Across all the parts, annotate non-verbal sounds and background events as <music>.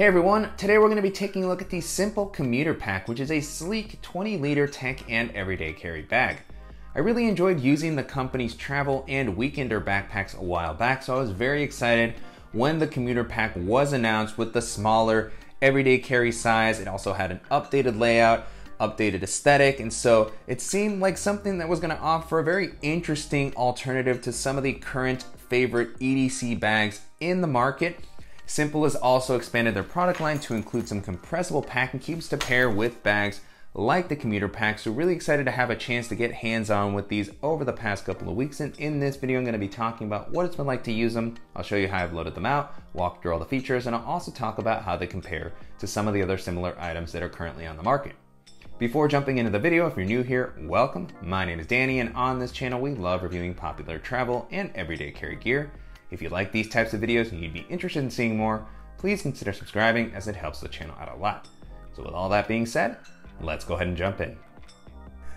Hey everyone, today we're going to be taking a look at the Sympl Commuter Pack, which is a sleek 20 liter tech and everyday carry bag. I really enjoyed using the company's travel and weekender backpacks a while back, so I was very excited when the Commuter Pack was announced with the smaller everyday carry size. It also had an updated layout, updated aesthetic, and so it seemed like something that was going to offer a very interesting alternative to some of the current favorite EDC bags in the market Sympl has also expanded their product line to include some compressible packing cubes to pair with bags like the commuter pack. So really excited to have a chance to get hands-on with these over the past couple of weeks. And in this video, I'm gonna be talking about what it's been like to use them. I'll show you how I've loaded them out, walk through all the features, and I'll also talk about how they compare to some of the other similar items that are currently on the market. Before jumping into the video, if you're new here, welcome. My name is Danny, and on this channel, we love reviewing popular travel and everyday carry gear. If you like these types of videos and you'd be interested in seeing more, please consider subscribing as it helps the channel out a lot. So with all that being said, let's go ahead and jump in.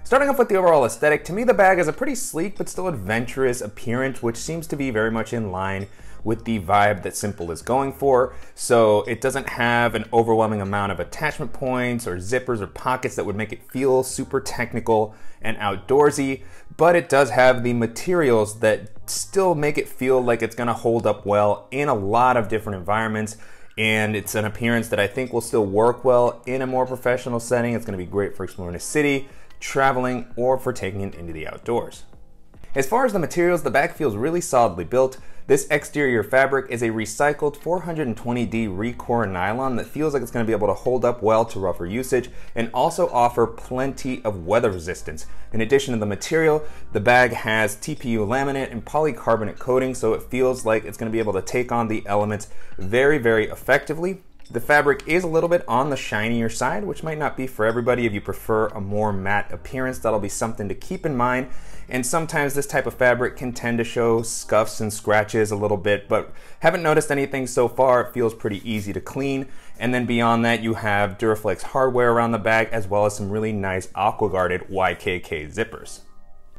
Starting off with the overall aesthetic, to me the bag has a pretty sleek but still adventurous appearance which seems to be very much in line with the vibe that Sympl is going for. So it doesn't have an overwhelming amount of attachment points or zippers or pockets that would make it feel super technical and outdoorsy, but it does have the materials that still make it feel like it's gonna hold up well in a lot of different environments. And it's an appearance that I think will still work well in a more professional setting. It's gonna be great for exploring a city, traveling, or for taking it into the outdoors. As far as the materials, the back feels really solidly built. This exterior fabric is a recycled 420D Recore nylon that feels like it's going to be able to hold up well to rougher usage and also offer plenty of weather resistance. In addition to the material, the bag has TPU laminate and polycarbonate coating so it feels like it's going to be able to take on the elements very, very effectively. The fabric is a little bit on the shinier side, which might not be for everybody. If you prefer a more matte appearance, that'll be something to keep in mind. And sometimes this type of fabric can tend to show scuffs and scratches a little bit, but haven't noticed anything so far. It feels pretty easy to clean. And then beyond that, you have Duraflex hardware around the bag, as well as some really nice aqua-guarded YKK zippers.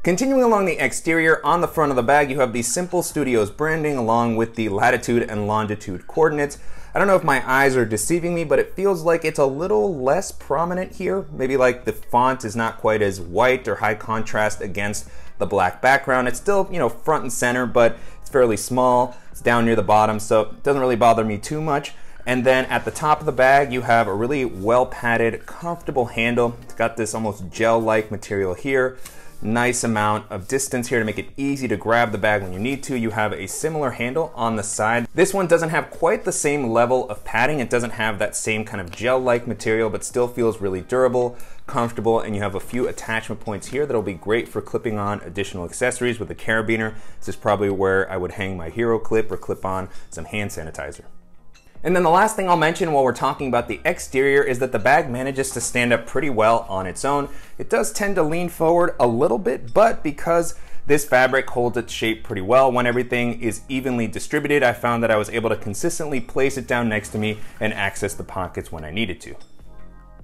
Continuing along the exterior, on the front of the bag, you have the Sympl Studios branding along with the latitude and longitude coordinates. I don't know if my eyes are deceiving me, but it feels like it's a little less prominent here. Maybe like the font is not quite as white or high contrast against the black background. It's still, you know, front and center, but it's fairly small. It's down near the bottom, so it doesn't really bother me too much. And then at the top of the bag, you have a really well padded, comfortable handle. It's got this almost gel-like material here nice amount of distance here to make it easy to grab the bag when you need to. You have a similar handle on the side. This one doesn't have quite the same level of padding. It doesn't have that same kind of gel-like material, but still feels really durable, comfortable, and you have a few attachment points here that'll be great for clipping on additional accessories with a carabiner. This is probably where I would hang my hero clip or clip on some hand sanitizer. And then the last thing I'll mention while we're talking about the exterior is that the bag manages to stand up pretty well on its own. It does tend to lean forward a little bit, but because this fabric holds its shape pretty well when everything is evenly distributed, I found that I was able to consistently place it down next to me and access the pockets when I needed to.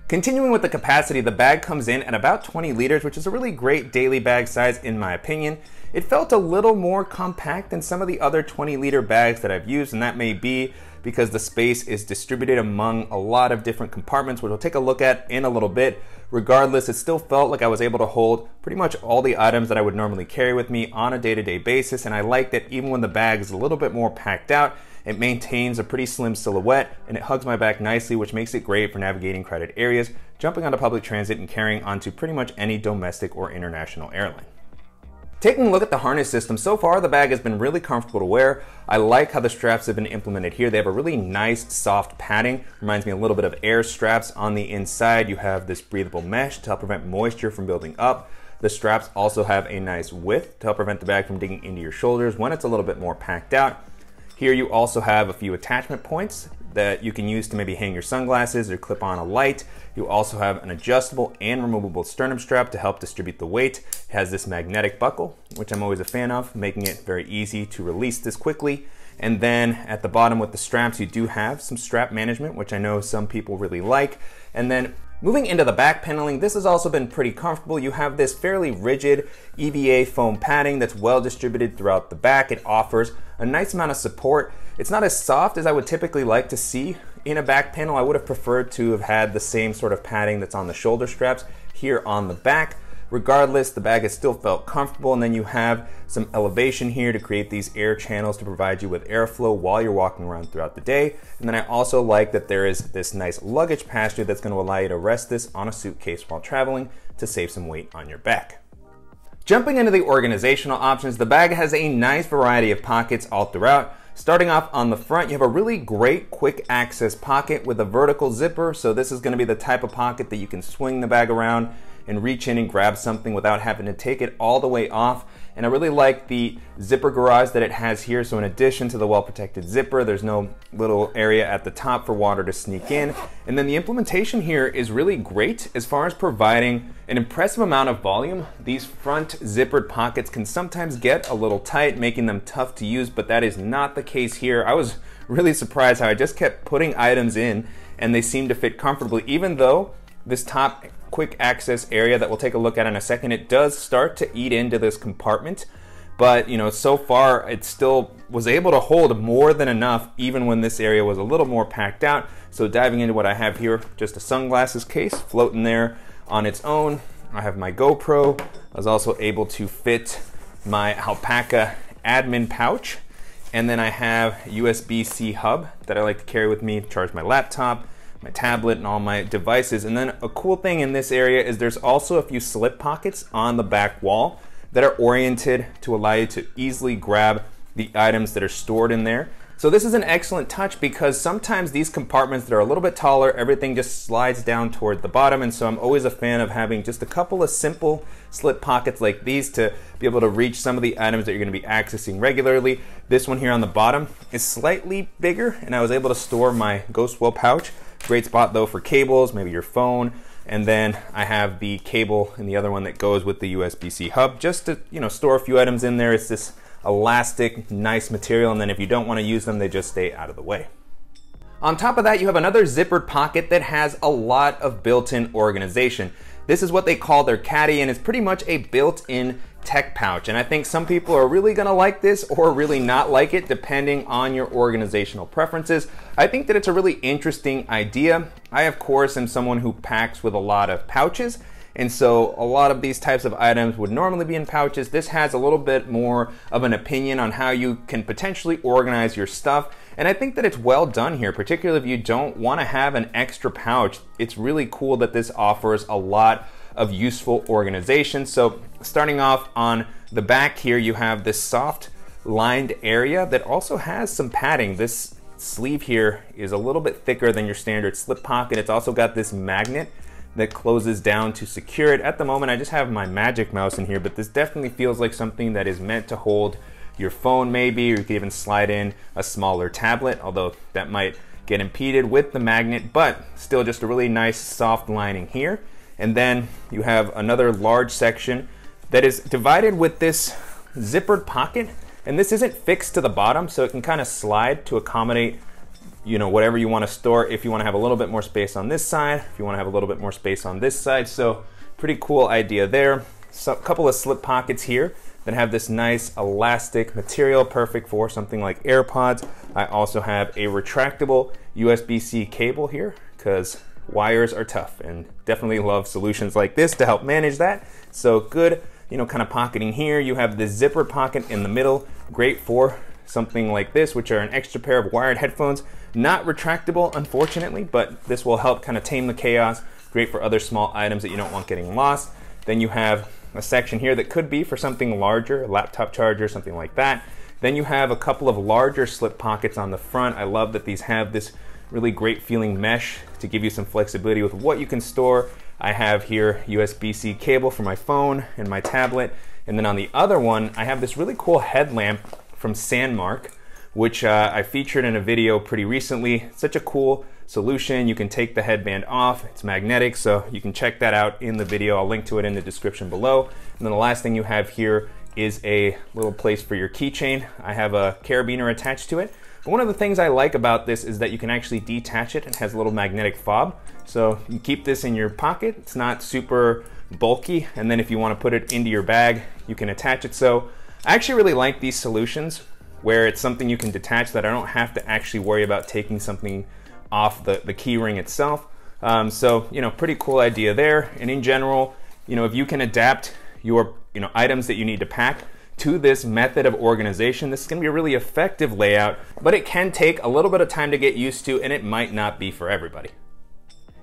Continuing with the capacity, the bag comes in at about 20 liters, which is a really great daily bag size in my opinion. It felt a little more compact than some of the other 20 liter bags that I've used, and that may be because the space is distributed among a lot of different compartments, which we'll take a look at in a little bit. Regardless, it still felt like I was able to hold pretty much all the items that I would normally carry with me on a day-to-day -day basis, and I like that even when the bag is a little bit more packed out, it maintains a pretty slim silhouette and it hugs my back nicely, which makes it great for navigating crowded areas, jumping onto public transit, and carrying onto pretty much any domestic or international airline. Taking a look at the harness system, so far the bag has been really comfortable to wear. I like how the straps have been implemented here. They have a really nice soft padding. Reminds me a little bit of Aer straps on the inside. You have this breathable mesh to help prevent moisture from building up. The straps also have a nice width to help prevent the bag from digging into your shoulders when it's a little bit more packed out. Here you also have a few attachment points that you can use to maybe hang your sunglasses or clip on a light. You also have an adjustable and removable sternum strap to help distribute the weight. It has this magnetic buckle, which I'm always a fan of, making it very easy to release this quickly. And then at the bottom with the straps, you do have some strap management, which I know some people really like. And then Moving into the back paneling, this has also been pretty comfortable. You have this fairly rigid EVA foam padding that's well distributed throughout the back. It offers a nice amount of support. It's not as soft as I would typically like to see in a back panel. I would have preferred to have had the same sort of padding that's on the shoulder straps here on the back. Regardless, the bag has still felt comfortable and then you have some elevation here to create these air channels to provide you with airflow while you're walking around throughout the day. And then I also like that there is this nice luggage pass-through that's gonna allow you to rest this on a suitcase while traveling to save some weight on your back. Jumping into the organizational options, the bag has a nice variety of pockets all throughout. Starting off on the front, you have a really great quick access pocket with a vertical zipper. So this is gonna be the type of pocket that you can swing the bag around and reach in and grab something without having to take it all the way off. And I really like the zipper garage that it has here. So in addition to the well-protected zipper, there's no little area at the top for water to sneak in. And then the implementation here is really great as far as providing an impressive amount of volume. These front zippered pockets can sometimes get a little tight, making them tough to use, but that is not the case here. I was <laughs> really surprised how I just kept putting items in and they seem to fit comfortably, even though this top quick access area that we'll take a look at in a second, it does start to eat into this compartment. But you know, so far it still was able to hold more than enough even when this area was a little more packed out. So diving into what I have here, just a sunglasses case floating there on its own. I have my GoPro. I was also able to fit my Alpaka admin pouch. And then I have USB-C hub that I like to carry with me charge my laptop my tablet and all my devices. And then a cool thing in this area is there's also a few slip pockets on the back wall that are oriented to allow you to easily grab the items that are stored in there. So this is an excellent touch because sometimes these compartments that are a little bit taller, everything just slides down toward the bottom. And so I'm always a fan of having just a couple of simple slip pockets like these to be able to reach some of the items that you're gonna be accessing regularly. This one here on the bottom is slightly bigger and I was able to store my Ghostwell pouch Great spot though for cables, maybe your phone. And then I have the cable and the other one that goes with the USB-C hub just to, you know, store a few items in there. It's this elastic, nice material. And then if you don't want to use them, they just stay out of the way. On top of that, you have another zippered pocket that has a lot of built-in organization. This is what they call their caddy and it's pretty much a built-in tech pouch. And I think some people are really gonna like this or really not like it depending on your organizational preferences. I think that it's a really interesting idea. I, of course, am someone who packs with a lot of pouches. And so a lot of these types of items would normally be in pouches. This has a little bit more of an opinion on how you can potentially organize your stuff. And I think that it's well done here, particularly if you don't want to have an extra pouch. It's really cool that this offers a lot of useful organization. So starting off on the back here, you have this soft lined area that also has some padding. This sleeve here is a little bit thicker than your standard slip pocket. It's also got this magnet that closes down to secure it. At the moment, I just have my magic mouse in here, but this definitely feels like something that is meant to hold your phone maybe, or you could even slide in a smaller tablet, although that might get impeded with the magnet, but still just a really nice soft lining here. And then you have another large section that is divided with this zippered pocket. And this isn't fixed to the bottom, so it can kind of slide to accommodate you know whatever you want to store if you want to have a little bit more space on this side if you want to have a little bit more space on this side. So pretty cool idea there. So a couple of slip pockets here that have this nice elastic material perfect for something like AirPods. I also have a retractable USB-C cable here because wires are tough and definitely love solutions like this to help manage that. So good, you know, kind of pocketing here. You have the zipper pocket in the middle, great for something like this, which are an extra pair of wired headphones. Not retractable, unfortunately, but this will help kind of tame the chaos. Great for other small items that you don't want getting lost. Then you have a section here that could be for something larger, a laptop charger, something like that. Then you have a couple of larger slip pockets on the front. I love that these have this really great feeling mesh to give you some flexibility with what you can store. I have here USB-C cable for my phone and my tablet. And then on the other one, I have this really cool headlamp from Sandmark, which uh, I featured in a video pretty recently. Such a cool solution. You can take the headband off. It's magnetic, so you can check that out in the video. I'll link to it in the description below. And then the last thing you have here is a little place for your keychain. I have a carabiner attached to it. But one of the things I like about this is that you can actually detach it. It has a little magnetic fob. So you keep this in your pocket. It's not super bulky. And then if you want to put it into your bag, you can attach it. So I actually really like these solutions where it's something you can detach that I don't have to actually worry about taking something off the, the key ring itself. Um, so, you know, pretty cool idea there. And in general, you know, if you can adapt your, you know, items that you need to pack to this method of organization, this is gonna be a really effective layout, but it can take a little bit of time to get used to and it might not be for everybody.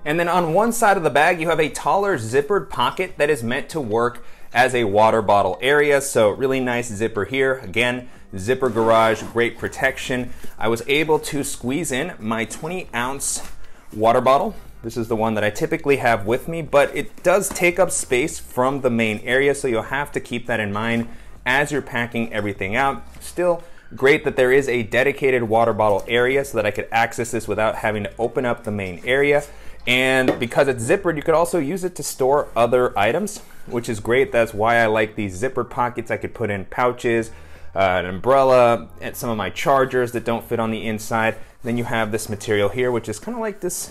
And then on one side of the bag, you have a taller zippered pocket that is meant to work as a water bottle area. So really nice zipper here. Again, zipper garage, great protection. I was able to squeeze in my 20 ounce water bottle. This is the one that I typically have with me, but it does take up space from the main area. So you'll have to keep that in mind as you're packing everything out. Still great that there is a dedicated water bottle area so that I could access this without having to open up the main area. And because it's zippered, you could also use it to store other items, which is great. That's why I like these zippered pockets. I could put in pouches, uh, an umbrella, and some of my chargers that don't fit on the inside. Then you have this material here, which is kind of like this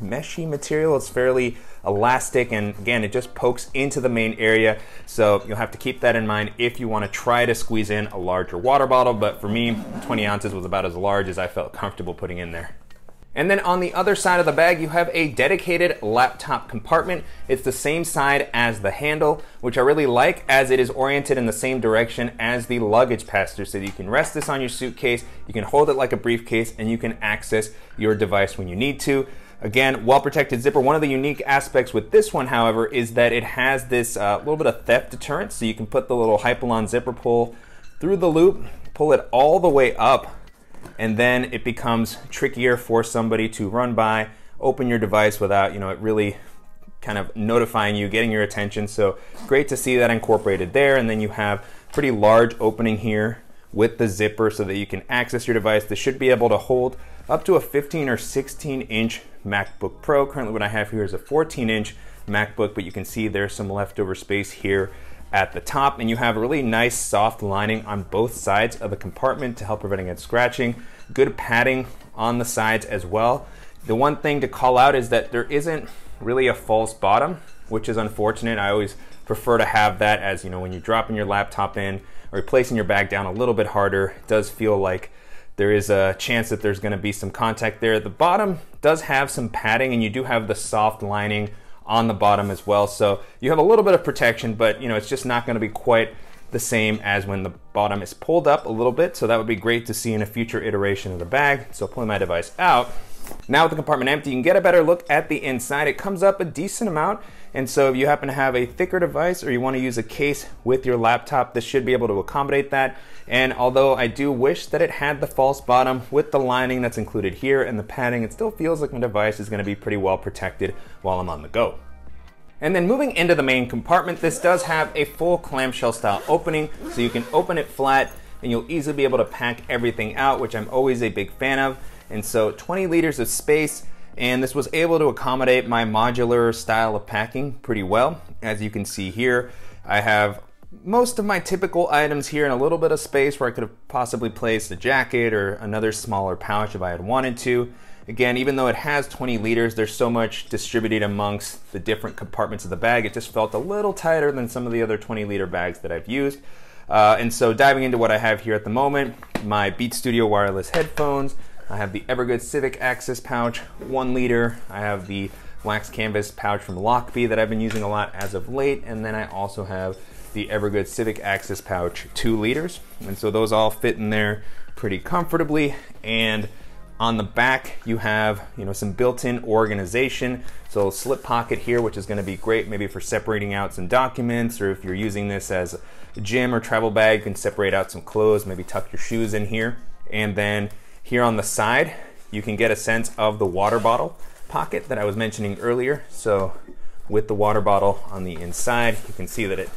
meshy material. It's fairly elastic and again, it just pokes into the main area. So you'll have to keep that in mind if you wanna try to squeeze in a larger water bottle. But for me, 20 ounces was about as large as I felt comfortable putting in there. And then on the other side of the bag, you have a dedicated laptop compartment. It's the same side as the handle, which I really like as it is oriented in the same direction as the luggage passenger. So you can rest this on your suitcase, you can hold it like a briefcase, and you can access your device when you need to. Again, well protected zipper. One of the unique aspects with this one, however, is that it has this uh, little bit of theft deterrent. So you can put the little Hypalon zipper pull through the loop, pull it all the way up and then it becomes trickier for somebody to run by, open your device without, you know, it really kind of notifying you, getting your attention. So great to see that incorporated there. And then you have pretty large opening here with the zipper so that you can access your device. This should be able to hold up to a 15 or 16 inch MacBook Pro. Currently what I have here is a 14 inch MacBook, but you can see there's some leftover space here at the top and you have a really nice soft lining on both sides of the compartment to help prevent against scratching. Good padding on the sides as well. The one thing to call out is that there isn't really a false bottom, which is unfortunate. I always prefer to have that as, you know, when you're dropping your laptop in or placing your bag down a little bit harder, does feel like there is a chance that there's gonna be some contact there. The bottom does have some padding and you do have the soft lining on the bottom as well. So you have a little bit of protection, but you know, it's just not gonna be quite the same as when the bottom is pulled up a little bit. So that would be great to see in a future iteration of the bag. So pulling my device out. Now with the compartment empty, you can get a better look at the inside. It comes up a decent amount. And so if you happen to have a thicker device or you wanna use a case with your laptop, this should be able to accommodate that. And although I do wish that it had the false bottom with the lining that's included here and the padding, it still feels like my device is gonna be pretty well protected while I'm on the go. And then moving into the main compartment, this does have a full clamshell style opening, so you can open it flat and you'll easily be able to pack everything out, which I'm always a big fan of. And so 20 liters of space, and this was able to accommodate my modular style of packing pretty well. As you can see here, I have most of my typical items here and a little bit of space where I could have possibly placed a jacket or another smaller pouch if I had wanted to. Again, even though it has 20 liters, there's so much distributed amongst the different compartments of the bag, it just felt a little tighter than some of the other 20 liter bags that I've used. Uh, and so diving into what I have here at the moment, my Beat Studio wireless headphones, I have the Evergood Civic Access pouch, one liter. I have the wax canvas pouch from Lockbee that I've been using a lot as of late. And then I also have the Evergood Civic Access pouch, two liters. And so those all fit in there pretty comfortably. And on the back, you have you know some built-in organization. So slip pocket here, which is going to be great maybe for separating out some documents, or if you're using this as a gym or travel bag, you can separate out some clothes, maybe tuck your shoes in here. And then here on the side, you can get a sense of the water bottle pocket that I was mentioning earlier. So with the water bottle on the inside, you can see that it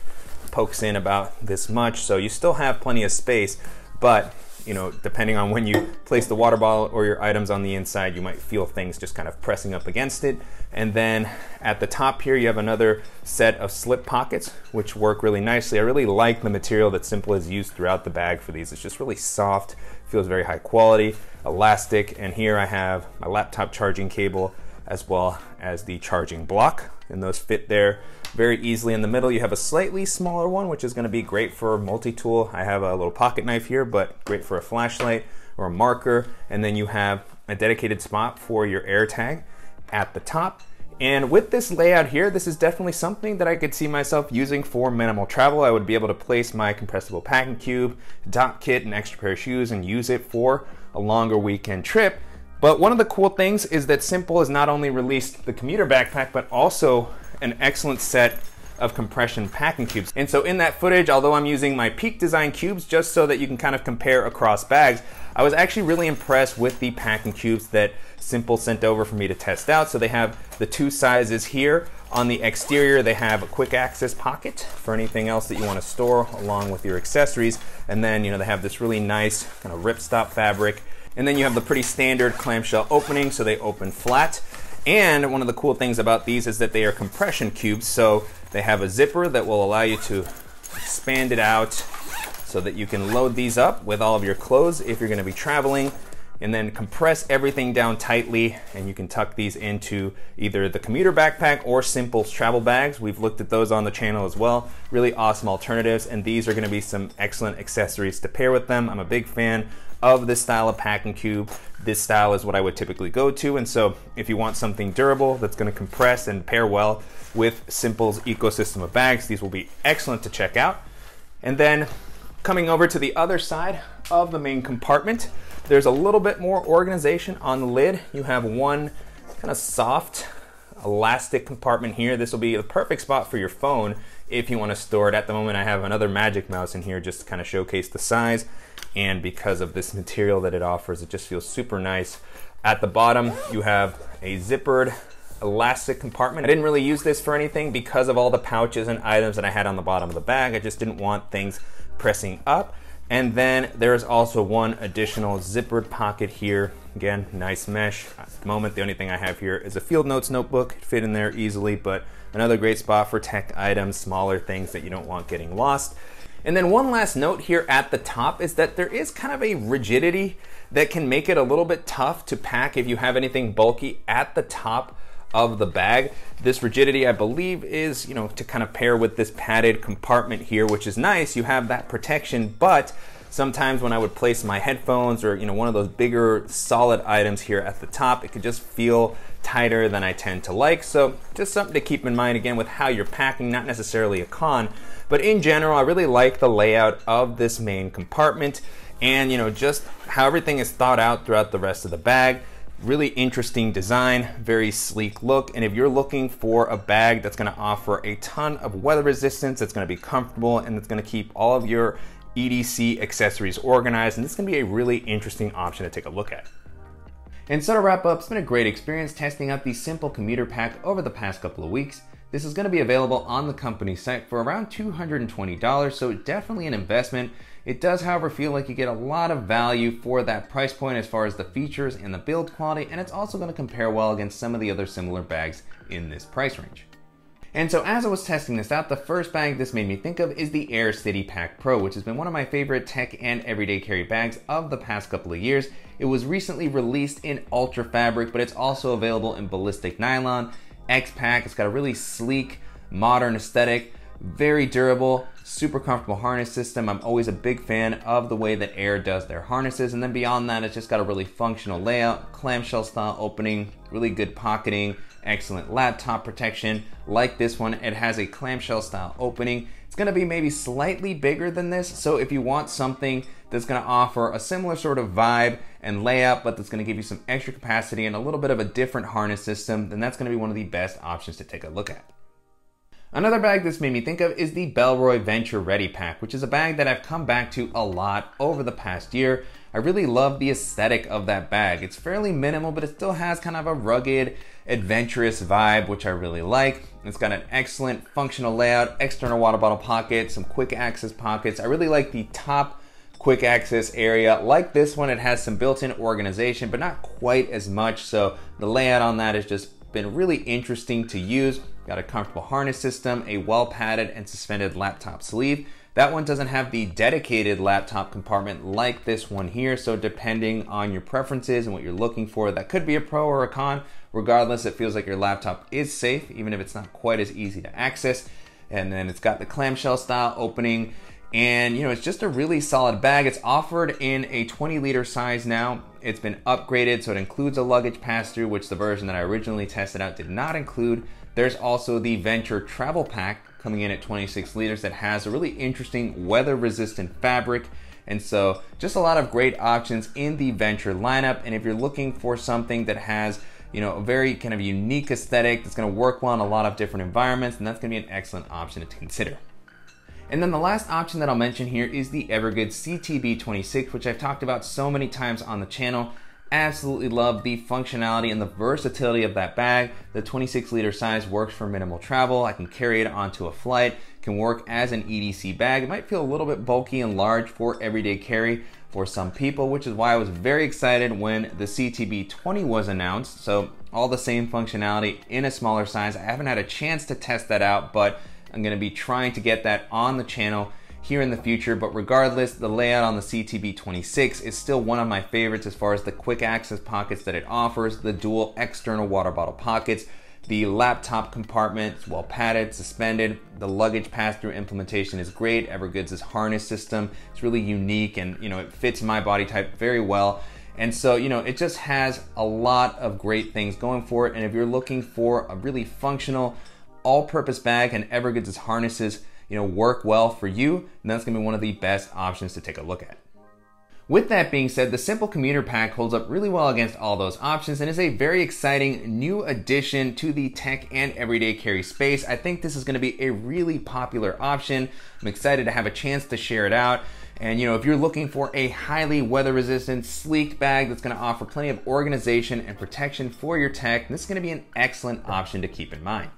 pokes in about this much. So you still have plenty of space, but you know, depending on when you place the water bottle or your items on the inside, you might feel things just kind of pressing up against it. And then at the top here, you have another set of slip pockets, which work really nicely. I really like the material that Sympl has used throughout the bag for these. It's just really soft, feels very high quality, elastic. And here I have my laptop charging cable as well as the charging block and those fit there very easily in the middle. You have a slightly smaller one, which is gonna be great for multi-tool. I have a little pocket knife here, but great for a flashlight or a marker. And then you have a dedicated spot for your AirTag at the top. And with this layout here, this is definitely something that I could see myself using for minimal travel. I would be able to place my compressible packing cube, dopp kit, and extra pair of shoes and use it for a longer weekend trip. But one of the cool things is that Sympl has not only released the commuter backpack, but also an excellent set of compression packing cubes. And so in that footage, although I'm using my Peak Design cubes just so that you can kind of compare across bags, I was actually really impressed with the packing cubes that Sympl sent over for me to test out. So they have the two sizes here. On the exterior, they have a quick access pocket for anything else that you want to store along with your accessories. And then, you know, they have this really nice kind of ripstop fabric. And then you have the pretty standard clamshell opening, so they open flat. And one of the cool things about these is that they are compression cubes. So they have a zipper that will allow you to expand it out so that you can load these up with all of your clothes if you're gonna be traveling and then compress everything down tightly and you can tuck these into either the commuter backpack or Sympl travel bags. We've looked at those on the channel as well. Really awesome alternatives and these are gonna be some excellent accessories to pair with them. I'm a big fan of this style of packing cube. This style is what I would typically go to and so if you want something durable that's gonna compress and pair well with Sympl's ecosystem of bags. These will be excellent to check out. And then coming over to the other side of the main compartment, there's a little bit more organization on the lid. You have one kind of soft elastic compartment here. This will be the perfect spot for your phone if you want to store it. At the moment, I have another Magic Mouse in here just to kind of showcase the size. And because of this material that it offers, it just feels super nice. At the bottom, you have a zippered elastic compartment. I didn't really use this for anything because of all the pouches and items that I had on the bottom of the bag. I just didn't want things pressing up. And then there's also one additional zippered pocket here. Again, nice mesh. At the moment, the only thing I have here is a field notes notebook. It fit in there easily, but another great spot for tech items, smaller things that you don't want getting lost. And then one last note here at the top is that there is kind of a rigidity that can make it a little bit tough to pack if you have anything bulky at the top of the bag. This rigidity, I believe, is, you know, to kind of pair with this padded compartment here, which is nice. You have that protection, but sometimes when I would place my headphones or, you know, one of those bigger solid items here at the top, it could just feel tighter than I tend to like. So just something to keep in mind again with how you're packing, not necessarily a con, but in general, I really like the layout of this main compartment and, you know, just how everything is thought out throughout the rest of the bag. Really interesting design, very sleek look. And if you're looking for a bag that's gonna offer a ton of weather resistance, that's gonna be comfortable, and that's gonna keep all of your EDC accessories organized, and this is gonna be a really interesting option to take a look at. And so to wrap up, it's been a great experience testing out the Sympl Commuter Pack over the past couple of weeks. This is going to be available on the company site for around $220, so definitely an investment. It does, however, feel like you get a lot of value for that price point as far as the features and the build quality, and it's also going to compare well against some of the other similar bags in this price range. And so as I was testing this out, the first bag this made me think of is the Aer City Pack Pro, which has been one of my favorite tech and everyday carry bags of the past couple of years. It was recently released in Ultra Fabric, but it's also available in Ballistic Nylon, X-Pac. It's got a really sleek, modern aesthetic, very durable, super comfortable harness system. I'm always a big fan of the way that Aer does their harnesses. And then beyond that, it's just got a really functional layout, clamshell style opening, really good pocketing, excellent laptop protection. Like this one, it has a clamshell style opening. It's gonna be maybe slightly bigger than this. So if you want something that's gonna offer a similar sort of vibe and layout, but that's gonna give you some extra capacity and a little bit of a different harness system, then that's gonna be one of the best options to take a look at. Another bag this made me think of is the Bellroy Venture Ready Pack, which is a bag that I've come back to a lot over the past year. I really love the aesthetic of that bag. It's fairly minimal, but it still has kind of a rugged, adventurous vibe, which I really like. It's got an excellent functional layout, external water bottle pocket, some quick access pockets. I really like the top quick access area. Like this one, it has some built-in organization, but not quite as much. So the layout on that is just been really interesting to use. Got a comfortable harness system, a well padded and suspended laptop sleeve. That one doesn't have the dedicated laptop compartment like this one here, so depending on your preferences and what you're looking for, that could be a pro or a con. Regardless, it feels like your laptop is safe, even if it's not quite as easy to access. And then it's got the clamshell style opening And you know, it's just a really solid bag. It's offered in a 20 liter size now. It's been upgraded, so it includes a luggage pass through, which the version that I originally tested out did not include. There's also the Venture Travel Pack coming in at 26 liters that has a really interesting weather resistant fabric. And so, just a lot of great options in the Venture lineup. And if you're looking for something that has you know, a very kind of unique aesthetic that's going to work well in a lot of different environments, and that's to be an excellent option to consider. And then the last option that I'll mention here is the Evergood CTB26, which I've talked about so many times on the channel. Absolutely love the functionality and the versatility of that bag. The 26 liter size works for minimal travel. I can carry it onto a flight, can work as an EDC bag. It might feel a little bit bulky and large for everyday carry for some people, which is why I was very excited when the CTB20 was announced. So all the same functionality in a smaller size. I haven't had a chance to test that out, but I'm gonna be trying to get that on the channel here in the future. But regardless, the layout on the CTB26 is still one of my favorites as far as the quick access pockets that it offers, the dual external water bottle pockets, the laptop compartment is well padded, suspended. The luggage pass-through implementation is great. Evergood's harness system is really unique and you know it fits my body type very well. And so, you know, it just has a lot of great things going for it. And if you're looking for a really functional, all-purpose bag and Evergood's harnesses, you know, work well for you, then that's gonna be one of the best options to take a look at. With that being said, the Sympl Commuter Pack holds up really well against all those options and is a very exciting new addition to the tech and everyday carry space. I think this is going to be a really popular option. I'm excited to have a chance to share it out. And you know, if you're looking for a highly weather resistant, sleek bag that's going to offer plenty of organization and protection for your tech, this is going to be an excellent option to keep in mind.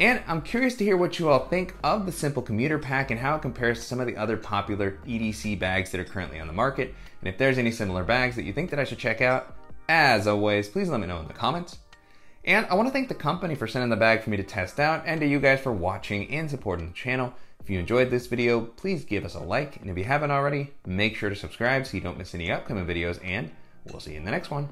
And I'm curious to hear what you all think of the Sympl Commuter Pack and how it compares to some of the other popular EDC bags that are currently on the market. And if there's any similar bags that you think that I should check out, as always, please let me know in the comments. And I want to thank the company for sending the bag for me to test out and to you guys for watching and supporting the channel. If you enjoyed this video, please give us a like. And if you haven't already, make sure to subscribe so you don't miss any upcoming videos. And we'll see you in the next one.